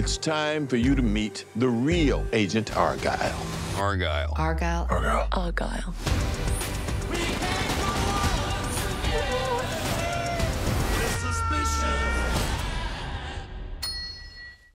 It's time for you to meet the real Agent Argyle. Argyle. Argyle. Argyle. Argyle.